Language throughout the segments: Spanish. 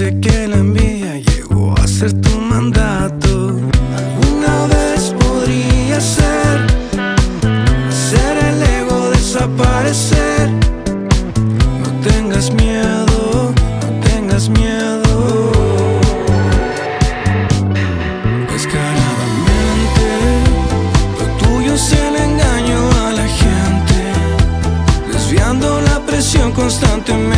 Que la envidia llegó a ser tu mandato. Alguna vez podría ser hacer el ego desaparecer. No tengas miedo, no tengas miedo. Descaradamente, lo tuyo es el engaño a la gente, desviando la presión constantemente.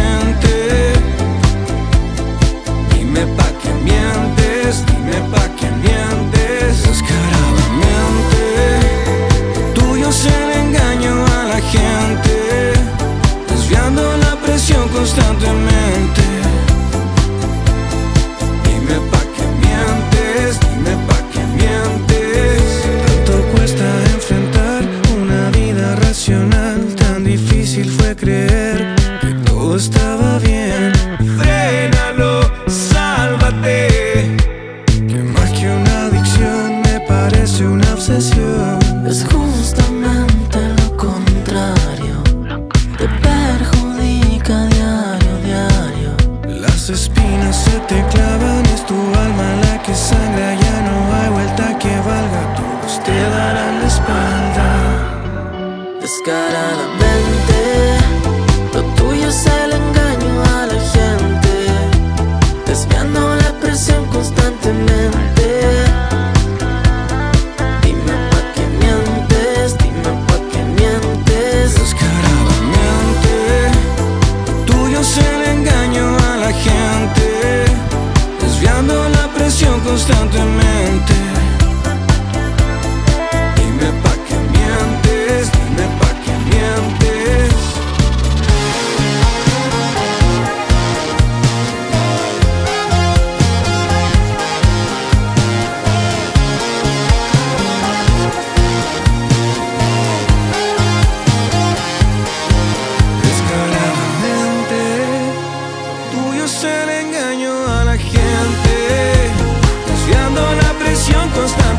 constantemente. Dime pa' qué mientes, dime pa' qué mientes. Tanto cuesta enfrentar una vida racional, tan difícil fue creer que todo estaba bien. Frénalo, sálvate. Que más que una adicción me parece una obsesión.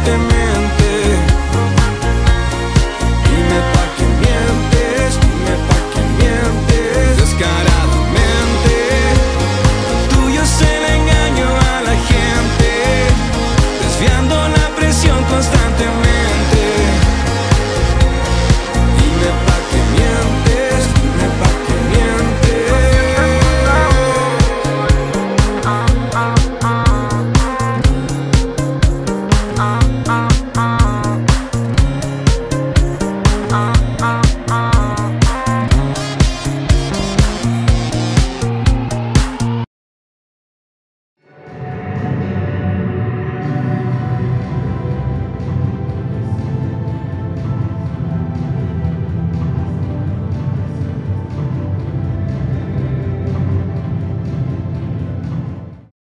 te